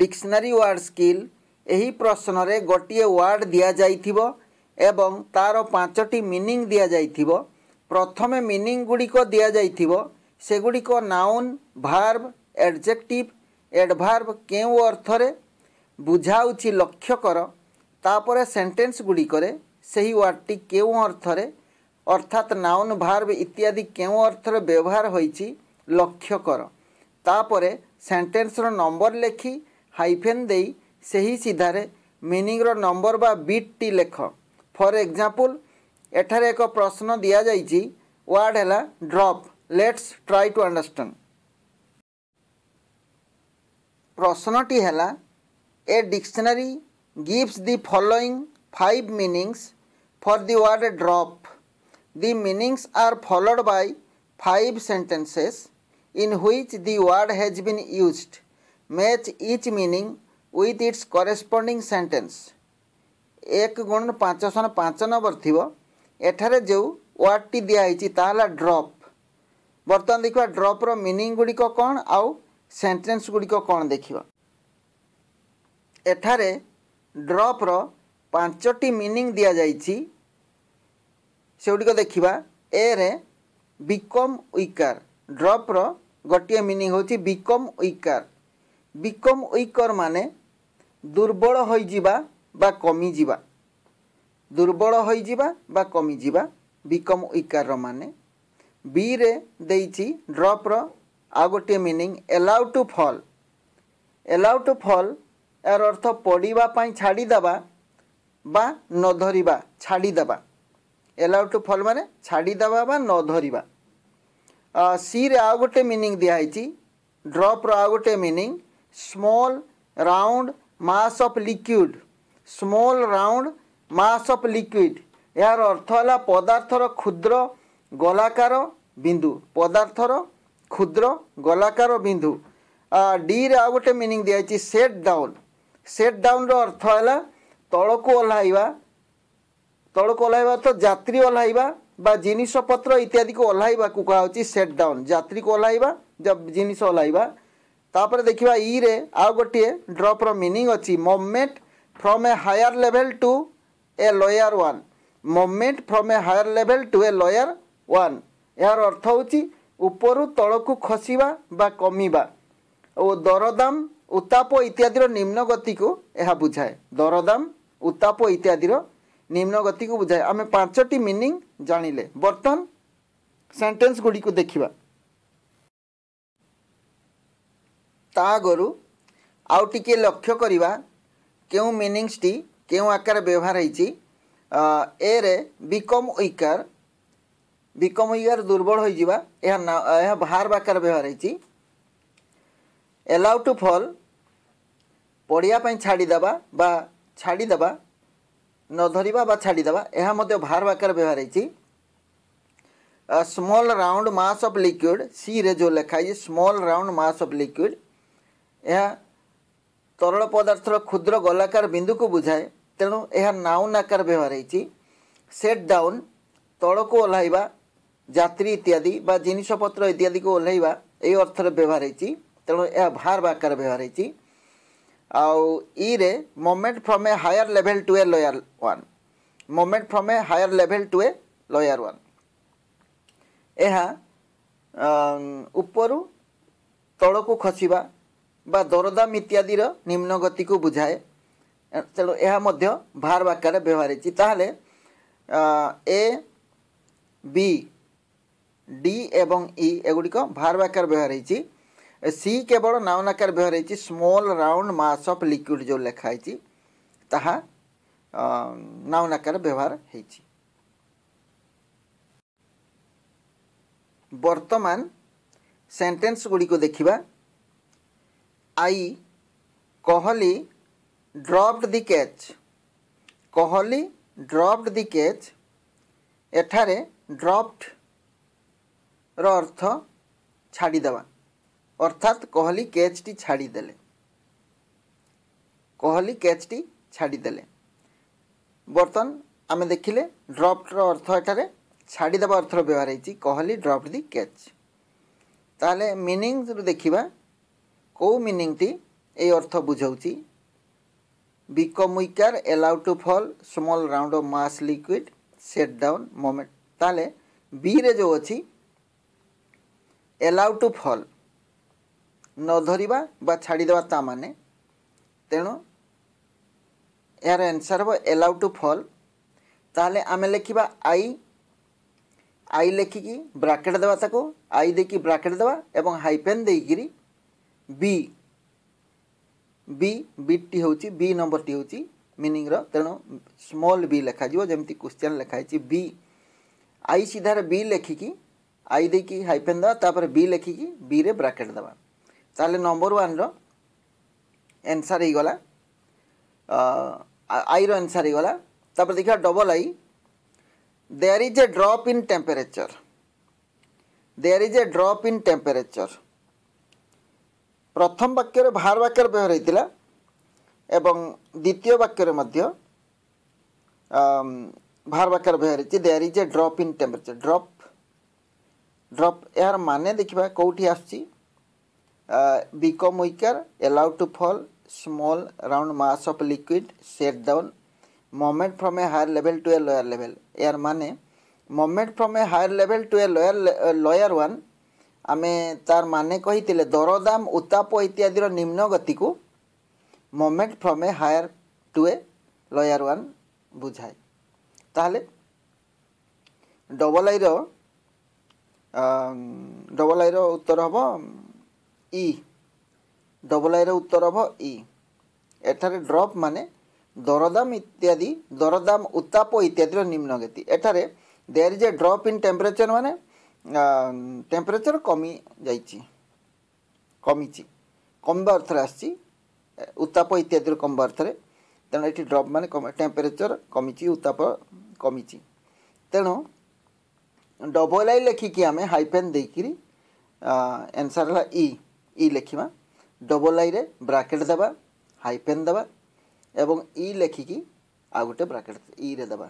Dictionary word skill ଏହି ପ୍ରଶ୍ନରେ ଗୋଟିଏ ୱାର୍ଡ଼ ଦିଆଯାଇଥିବ ଏବଂ ତା'ର ପାଞ୍ଚଟି ମିନିଂ ଦିଆଯାଇଥିବ ପ୍ରଥମେ ମିନିଂ ଗୁଡ଼ିକ ଦିଆଯାଇଥିବ ସେଗୁଡ଼ିକ ନାଉନ୍ ଭାର୍ବ ଏଡ଼ଜେକ୍ଟିଭ୍ ଏଡ଼ଭାର୍ବ କେଉଁ ଅର୍ଥରେ ବୁଝାଉଛି ଲକ୍ଷ୍ୟ କର ତାପରେ ସେଣ୍ଟେନ୍ସ ଗୁଡ଼ିକରେ ସେହି ୱାର୍ଡ଼ଟି କେଉଁ ଅର୍ଥରେ ଅର୍ଥାତ୍ ନାଉନ୍ ଭାର୍ବ ଇତ୍ୟାଦି କେଉଁ ଅର୍ଥରେ ବ୍ୟବହାର ହୋଇଛି ଲକ୍ଷ୍ୟ କର ତାପରେ ସେଣ୍ଟେନ୍ସର ନମ୍ବର ଲେଖି ହାଇଫେନ୍ ଦେଇ ସେହି ସିଧାରେ ମିନିଂର ନମ୍ବର ବା ବିଟ୍ଟି ଲେଖ ଫର୍ ଏକ୍ଜାମ୍ପଲ୍ ଏଠାରେ ଏକ ପ୍ରଶ୍ନ ଦିଆଯାଇଛି ୱାର୍ଡ଼ ହେଲା drop let's try to understand ପ୍ରଶ୍ନଟି ହେଲା a dictionary gives the following five meanings for the word drop the meanings are followed by five sentences in which the word has been used match each meaning with its corresponding sentence ଏକ ଗୁଣ ପାଞ୍ଚ ଶହ ପାଞ୍ଚ number ଥିବ ଏଠାରେ ଯେଉଁ ୱାର୍ଡ଼ଟି ଦିଆହେଇଛି ତାହା ହେଲା ଡ୍ରପ୍ ବର୍ତ୍ତମାନ ଦେଖିବା ଡ୍ରପ୍ର ମିନିଂ ଗୁଡ଼ିକ କ'ଣ ଆଉ ସେଣ୍ଟେନ୍ସ ଗୁଡ଼ିକ କ'ଣ ଦେଖିବା ଏଠାରେ ଡ୍ରପ୍ର ପାଞ୍ଚଟି ମିନିଂ ଦିଆଯାଇଛି ସେଗୁଡ଼ିକ ଦେଖିବା ଏରେ ବିକମ୍ ୱିକାର ଡ୍ରପ୍ର ଗୋଟିଏ ମିନିଂ ହେଉଛି ବିକମ୍ ୱିକାର বিকম উইকর মানে দুর্বল হয়ে যা বা কমি যা দুর্বল হয়ে যা বা কমি যা বিকম উইকার মানে বিরে ଦେଇଛି ଡ୍ରପ୍ର ଆଉ ଗୋଟିଏ meaning allow to fall allow to fall ଏହାର ଅର୍ଥ ପଡ଼ିବା ପାଇଁ ଛାଡ଼ିଦେବା ବା ନ ଧରିବା ଛାଡ଼ିଦେବା ଏଲାଉ ଟୁ ଫଲ୍ ମାନେ ଛାଡ଼ିଦେବା ବା ନ ଧରିବା ସିରେ ଆଉ ଗୋଟେ ମିନିଂ ଦିଆହେଇଛି ଡ୍ରପ୍ର ଆଉ ଗୋଟେ meaning small round mass of liquid small round mass of liquid ଏହାର ଅର୍ଥ ହେଲା ପଦାର୍ଥର କ୍ଷୁଦ୍ର ଗୋଲାକାର ବିନ୍ଦୁ ପଦାର୍ଥର କ୍ଷୁଦ୍ର ଗୋଲାକାର ବିନ୍ଦୁ ଡିରେ ଆଉ ଗୋଟେ ମିନିଂ ଦିଆଯାଇଛି ସେଟ୍ ଡାଉନ୍ ସେଟ୍ ଡାଉନ୍ର ଅର୍ଥ ହେଲା ତଳକୁ ଓହ୍ଲାଇବା ତଳକୁ ଓହ୍ଲାଇବା ତ ଯାତ୍ରୀ ଓହ୍ଲାଇବା ବା ଜିନିଷପତ୍ର ଇତ୍ୟାଦିକୁ ଓହ୍ଲାଇବାକୁ କୁହାହେଉଛି ସେଟ୍ ଡାଉନ୍ ଯାତ୍ରୀକୁ ଓହ୍ଲାଇବା ଜିନିଷ ଓହ୍ଲାଇବା ତାପରେ ଦେଖିବା ଇରେ ଆଉ ଗୋଟିଏ ଡ୍ରପ୍ର ମିନିଂ ଅଛି movement from a higher level to a lower one movement from a higher level to a lower one ଏହାର ଅର୍ଥ ହେଉଛି ଉପରୁ ତଳକୁ ଖସିବା ବା କମିବା ଓ ଦରଦାମ ଉତ୍ତାପ ଇତ୍ୟାଦିର ନିମ୍ନ ଗତିକୁ ଏହା ବୁଝାଏ ଦରଦାମ ଉତ୍ତାପ ଇତ୍ୟାଦିର ନିମ୍ନ ଗତିକୁ ବୁଝାଏ ଆମେ ପାଞ୍ଚଟି ମିନିଂ ଜାଣିଲେ ବର୍ତ୍ତମାନ ସେଣ୍ଟେନ୍ସ ଗୁଡ଼ିକୁ ଦେଖିବା ତା ଆଗରୁ ଆଉ ଟିକିଏ ଲକ୍ଷ୍ୟ କରିବା କେଉଁ ମିନିଂସଟି କେଉଁ ଆକାର ବ୍ୟବହାର ହେଇଛି ଏରେ ବିକମ୍ ୱିକାର ବିକମ୍ ୱିକାର ଦୁର୍ବଳ ହୋଇଯିବା ଏହା ଏହା ଭାର୍ବ ଆକାର ବ୍ୟବହାର ହେଇଛି ଏଲାଉ ଟୁ ଫଲ୍ ପଡ଼ିବା ପାଇଁ ଛାଡ଼ିଦେବା ବା ଛାଡ଼ିଦେବା ନ ଧରିବା ବା ଛାଡ଼ିଦେବା ଏହା ମଧ୍ୟ ଭାର୍ବ ଆକାର ବ୍ୟବହାର ହେଇଛି small round mass of liquid ସିରେ ଯେଉଁ ଲେଖା ହେଇଛି small round mass of liquid ଏହା ତରଳ ପଦାର୍ଥର କ୍ଷୁଦ୍ର ଗୋଲାକାର ବିନ୍ଦୁକୁ ବୁଝାଏ ତେଣୁ ଏହା ନାଉନ୍ ଆକାର ବ୍ୟବହାର ହେଇଛି ସେଟ୍ ଡାଉନ୍ ତଳକୁ ଓହ୍ଲାଇବା ଯାତ୍ରୀ ଇତ୍ୟାଦି ବା ଜିନିଷପତ୍ର ଇତ୍ୟାଦିକୁ ଓହ୍ଲାଇବା ଏହି ଅର୍ଥରେ ବ୍ୟବହାର ହେଇଛି ତେଣୁ ଏହା ଭାର୍ବ ଆକାର ବ୍ୟବହାର ହେଇଛି ଆଉ ଇରେ movement from a higher level to a lower one movement from a higher level to a lower one ଏହା ଉପରୁ ତଳକୁ ଖସିବା ବା ଦରଦାମ ଇତ୍ୟାଦିର ନିମ୍ନ ଗତିକୁ ବୁଝାଏ ତେଣୁ ଏହା ମଧ୍ୟ ଭାର ଆକାରରେ ବ୍ୟବହାର ହେଇଛି ତାହେଲେ ଏ ବି ଡି ଏବଂ ଇ ଏଗୁଡ଼ିକ ଭାର ଆକାର ବ୍ୟବହାର ହେଇଛି ସି କେବଳ ନାଉନ୍ ଆକାର ବ୍ୟବହାର ହେଇଛି small round mass of liquid ଯେଉଁ ଲେଖା ହେଇଛି ତାହା ନାଉନ୍ ଆକାର ବ୍ୟବହାର ହେଇଛି ବର୍ତ୍ତମାନ ସେଣ୍ଟେନ୍ସ ଗୁଡ଼ିକୁ ଦେଖିବା I, Kohli dropped the catch. Kohli dropped the catch. এঠারে ড্রপডর অর্থ ছাড়িদেওয়া অর্থাৎ কোহলি ক্যাচটি ছাড়িদেলে কোহলি ক্যাচটি ছাড়িদেলে বর্তমান আমি দেখিলে ড্রপডর অর্থ এখানে ছাড়িদেবা অর্থর ব্যবহার হয়েছি কোহলি ড্রপ দি ক্যাচ তাহলে মিনিংস দেখিবা କେଉଁ ମିନିଂଟି এই অর্থ বুঝাউছি বিকমুইকার allow to fall small round of mass liquid set down moment তাহলে বিরে যে অছি এলাউ টু ফল ନ ଧରିବା ବା ଛାଡ଼ିଦେବା ତା ମାନେ ତେଣୁ ଏହାର ଆନ୍ସର୍ ହେବ ଏଲାଉ ଟୁ ଫଲ୍ ତାହେଲେ ଆମେ ଲେଖିବା ଆଇ ଆଇ ଲେଖିକି ବ୍ରାକେଟ୍ ଦେବା ତାକୁ ଆଇ ଦେଇକି ବ୍ରାକେଟ୍ ଦେବା ଏବଂ ହାଇପେନ୍ ଦେଇକିରି ବି ବି ବିଟି ହେଉଛି ବି ନମ୍ବରଟି ହେଉଛି ମିନିଂର ତେଣୁ ସ୍ମଲ୍ ବି ଲେଖାଯିବ ଯେମିତି କ୍ୱେଶ୍ଚିନ୍ ଲେଖାହେଇଛି ବି ଆଇ ସିଧାରେ ବି ଲେଖିକି ଆଇ ଦେଇକି ହାଇଫେନ୍ ଦେବା ତାପରେ ବି ଲେଖିକି ବିରେ ବ୍ରାକେଟ୍ ଦେବା ତାହେଲେ ନମ୍ବର ୱାନ୍ର ଏନ୍ସାର୍ ହେଇଗଲା ଆଇର ଏନ୍ସାର୍ ହେଇଗଲା ତାପରେ ଦେଖିବା double I there is a drop in temperature there is a drop in temperature প্রথম বাক্যরে ভার বাক্যর ব্যবহার হয়েছিল এবং দ্বিতীয় বাক্যরে মধ্য ভার বাক্যর ব্যবহার হয়েছে there is a drop in temperature drop drop এর মানে দেখিবা কোটি আসছি become weaker allow to fall small round mass of liquid set down movement from a higher level to a lower level এর মানে movement from a higher level to a lower lower one ଆମେ ତାର ମାନେ କହିଥିଲେ ଦରଦାମ ଉତ୍ତାପ ଇତ୍ୟାଦିର ନିମ୍ନ ଗତିକୁ movement from a higher to a lower one ବୁଝାଏ ତାହେଲେ ଡବଲ ଆଇର ଡବଲ ଆଇର ଉତ୍ତର ହେବ ଇ ଡବଲ ଆଇର ଉତ୍ତର ହେବ ଇ ଏଠାରେ ଡ୍ରପ୍ ମାନେ ଦରଦାମ ଇତ୍ୟାଦି ଦରଦାମ ଉତ୍ତାପ ଇତ୍ୟାଦିର ନିମ୍ନ ଗତି ଏଠାରେ there is a drop in temperature ମାନେ ଟେମ୍ପରେଚର୍ କମି ଯାଇଛି କମିଛି କମ୍ବା ଅର୍ଥରେ ଆସିଛି ଉତ୍ତାପ ଇତ୍ୟାଦିର କମ୍ବା ଅର୍ଥରେ ତେଣୁ ଏଠି ଡ୍ରପ୍ ମାନେ ଟେମ୍ପରେଚର୍ କମିଛି ଉତ୍ତାପ କମିଛି ତେଣୁ ଡବଲ୍ ଆଇ ଲେଖିକି ଆମେ ହାଇପେନ୍ ଦେଇକିରି ଆନ୍ସର୍ ହେଲା ଇ ଇ ଲେଖିବା ଡବଲ୍ ଆଇରେ ବ୍ରାକେଟ୍ ଦେବା ହାଇପେନ୍ ଦେବା ଏବଂ ଇ ଲେଖିକି ଆଉ ଗୋଟେ ବ୍ରାକେଟ୍ ଇରେ ଦେବା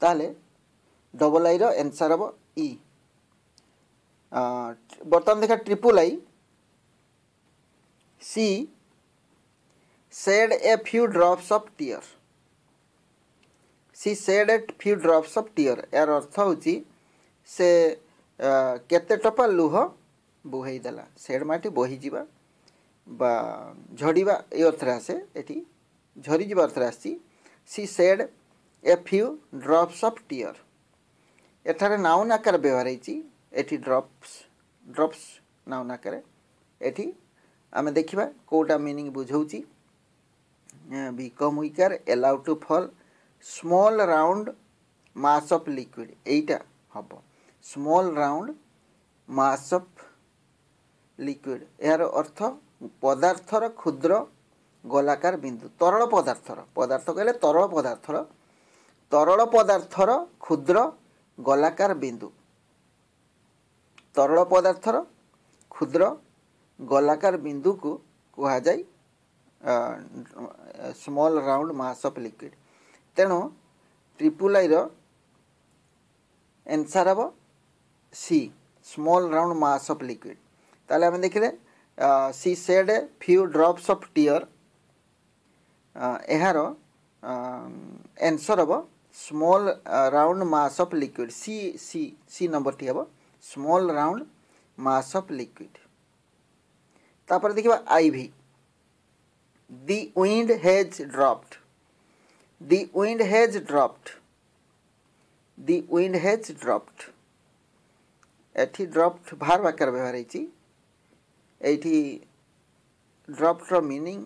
ତାହେଲେ ଡବଲ୍ ଆଇର ଆନ୍ସର୍ ହେବ ଇ बर्तमान देखा triple I C said a few drops of tear C said a few drops of tear यार अर्थ हूँ से केते टपा लुह बोहईदेला सेड माटी बोहीजा বা ঝড়া अर्थ অর্থে আসে এটি ঝরি যা অর্থে আসছি C said a few drops of tear এখানে এটি ড্রপস ড্রপস নাউন আকারে এটি আমি দেখিবা কোটা মিনিং বুঝাউছি become weaker allow to fall small round mass of liquid এইটা হব small round mass of liquid এর অর্থ পদার্থর ক্ষুদ্র গোলাকার বিন্দু তরল পদার্থর পদার্থ কে তরল পদার্থর তরল পদার্থর ক্ষুদ্র গোলাকার বিন্দু ତରଳ ପଦାର୍ଥର କ୍ଷୁଦ୍ର ଗୋଲାକାର ବିନ୍ଦୁକୁ କୁହାଯାଏ small round mass of liquid ତେଣୁ ତ୍ରିପୁଲାଇର ଏନ୍ସାର୍ ହେବ C small round mass of liquid ତାହେଲେ ଆମେ ଦେଖିଲେ C said a few drops of tear ଏହାର ଏନ୍ସର୍ ହେବ small round mass of liquid C C C ନମ୍ବରଟି ହେବ small round mass of liquid तापर देखिबा IV the wind has dropped the wind has dropped the wind has dropped এটি ড্রপ্ট ভার আকার ব্যবহার হয়েছি এইটি ড্রপ্টর মিনিং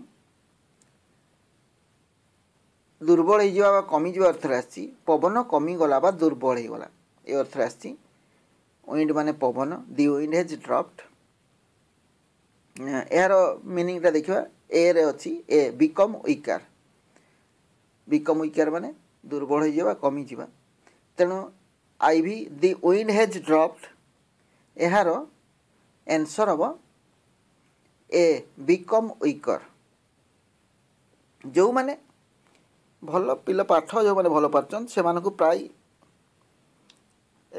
দুর্বল হয়ে যাওয়া বা কমি যাওয়া অর্থরে আসছি পবন কমিগলা বা দুর্বল হয়ে গলা এই অর্থরে আসছি ୱିଣ୍ଡ ମାନେ ପବନ ଦି ୱିଣ୍ଡ ହେଜ୍ ଡ୍ରପ୍ଡ ଏହାର ମିନିଂଟା ଦେଖିବା ଏରେ ଅଛି ଏ ବିକମ୍ ୱିକାର ବିକମ୍ ୱିକାର ମାନେ ଦୁର୍ବଳ ହୋଇଯିବା କମିଯିବା ତେଣୁ I V the wind has dropped ଏହାର ଏନ୍ସର୍ ହେବ ଏ ବିକମ୍ ୱିକର ଯେଉଁମାନେ ଭଲ ପିଲା ପାଠ ଯେଉଁମାନେ ଭଲ ପାରୁଛନ୍ତି ସେମାନଙ୍କୁ ପ୍ରାୟ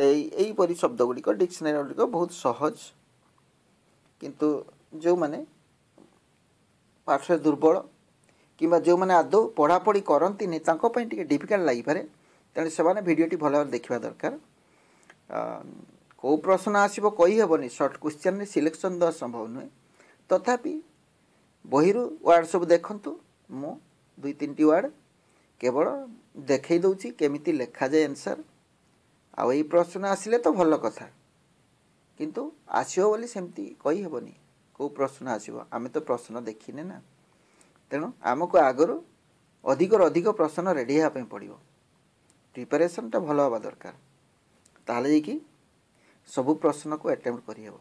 এই এইপରି ଶବ୍ଦ ଗୁଡ଼ିକ ଡିକ୍ସନାରୀ ଗୁଡ଼ିକ ବହୁତ ସହଜ କିନ୍ତୁ ଯେଉଁମାନେ ପାଠରେ ଦୁର୍ବଳ କିମ୍ବା ଯେଉଁମାନେ ଆଦୌ ପଢ଼ାପଢ଼ି କରନ୍ତିନି ତାଙ୍କ ପାଇଁ ଟିକେ ଡିଫିକଲ୍ଟ ଲାଗିପାରେ ତେଣୁ ସେମାନେ ଭିଡ଼ିଓଟି ଭଲ ଭାବରେ ଦେଖିବା ଦରକାର କେଉଁ ପ୍ରଶ୍ନ ଆସିବ କହିହେବନି ସର୍ଟ କ୍ୱେଶ୍ଚିନ୍ରେ ସିଲେକ୍ସନ୍ ଦେବା ସମ୍ଭବ ନୁହେଁ ତଥାପି ବହିରୁ ୱାର୍ଡ଼ ସବୁ ଦେଖନ୍ତୁ ମୁଁ ଦୁଇ ତିନିଟି ୱାର୍ଡ଼ କେବଳ ଦେଖାଇ ଦେଉଛି କେମିତି ଲେଖାଯାଏ ଆନ୍ସର୍ ଆଉ ଏଇ ପ୍ରଶ୍ନ ଆସିଲେ ତ ଭଲ କଥା କିନ୍ତୁ ଆସିବ ବୋଲି ସେମିତି କହିହେବନି କେଉଁ ପ୍ରଶ୍ନ ଆସିବ ଆମେ ତ ପ୍ରଶ୍ନ ଦେଖିନେ ନା ତେଣୁ ଆମକୁ ଆଗରୁ ଅଧିକରୁ ଅଧିକ ପ୍ରଶ୍ନ ରେଡ଼ି ହେବା ପାଇଁ ପଡ଼ିବ ପ୍ରିପାରେସନ୍ଟା ଭଲ ହେବା ଦରକାର ତାହେଲେ ଯାଇକି ସବୁ ପ୍ରଶ୍ନକୁ ଆଟେମ୍ପ୍ଟ କରିହେବ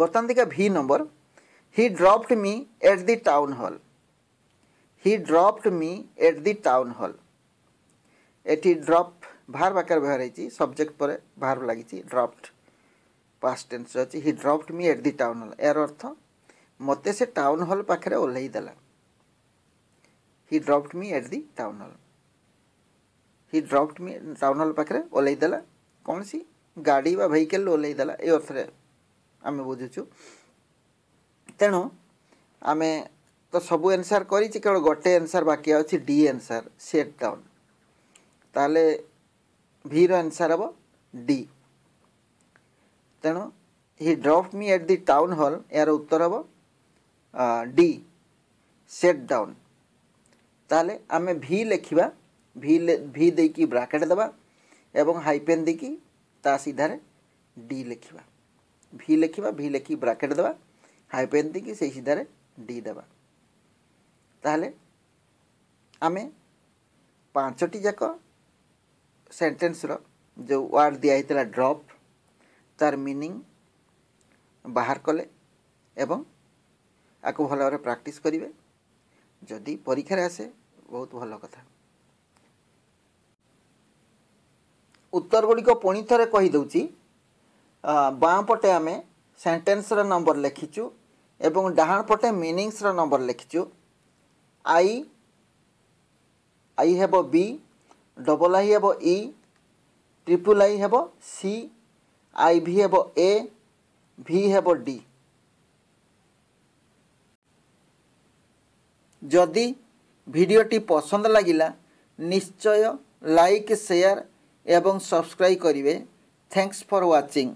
ବର୍ତ୍ତମାନ ଦେଖିବା V number he dropped me at the town hall he dropped me at the town hall ଏଠି ଡ୍ରପ୍ ଭାର୍ବ ଆକାର ବ୍ୟବହାର ହେଇଛି ସବଜେକ୍ଟ ପରେ ଭାର୍ବ ଲାଗିଛି ଡ୍ରପ୍ଡ ପାଷ୍ଟ ଟେନ୍ସରେ ଅଛି ହି dropped me at the town hall ଏହାର ଅର୍ଥ ମୋତେ ସେ ଟାଉନ୍ ହଲ୍ ପାଖରେ ଓହ୍ଲାଇ ଦେଲା he dropped me at the town hall he dropped me town hall ପାଖରେ ଓହ୍ଲାଇ ଦେଲା କୌଣସି ଗାଡ଼ି ବା ଭେହିକେଲ୍ରୁ ଓହ୍ଲାଇ ଦେଲା ଏ ଅର୍ଥରେ ଆମେ ବୁଝୁଛୁ ତେଣୁ ଆମେ ତ ସବୁ ଏନ୍ସାର୍ କରିଛି କେବଳ ଗୋଟେ ଏନ୍ସାର୍ ବାକି ଅଛି ଡି ଏନ୍ସାର୍ ସେଟ୍ ଡାଉନ୍ ତାହେଲେ ଭିର ଆନ୍ସର୍ ହେବ ଡି ତେଣୁ he drop me at the town hall ଏହାର ଉତ୍ତର ହେବ ଡି ସେଟ୍ ଡାଉନ୍ ତାହେଲେ ଆମେ ଭି ଲେଖିବା ଭି ଭି ଦେଇକି ବ୍ରାକେଟ୍ ଦେବା ଏବଂ ହାଇପେନ୍ ଦେଇକି ତା ସିଧାରେ ଡି ଲେଖିବା ଭି ଲେଖିବା ଭି ଲେଖି ବ୍ରାକେଟ୍ ଦେବା ହାଇପେନ୍ ଦେଇକି ସେଇ ସିଧାରେ ଡି ଦେବା ତାହେଲେ ଆମେ ପାଞ୍ଚଟି ଯାକ ସେଣ୍ଟେନ୍ସର ଯେଉଁ ୱାର୍ଡ଼ ଦିଆହେଇଥିଲା ଡ୍ରପ୍ ତାର ମିନିଂ ବାହାର କଲେ ଏବଂ ଆକୁ ଭଲ ଭାବରେ ପ୍ରାକ୍ଟିସ୍ କରିବେ ଯଦି ପରୀକ୍ଷାରେ ଆସେ ବହୁତ ଭଲ କଥା ଉତ୍ତର ଗୁଡ଼ିକ ପୁଣି ଥରେ କହିଦେଉଛି ବାଁ ପଟେ ଆମେ ସେଣ୍ଟେନ୍ସର ନମ୍ବର ଲେଖିଛୁ ଏବଂ ଡାହାଣ ପଟେ ମିନିଂସର ନମ୍ବର ଲେଖିଛୁ ଆଇ ଆଇ ହେବ ବି ডবল আই হব ই ট্রিপল আই হব সি আই ভি হব এ ভি হব ডি যদি ভিডিওটি পছন্দ লাগিলা নিশ্চয় লাইক সেয়ার এবং সবসক্রাইব করবে থ্যাঙ্কস ফর ওয়াচিং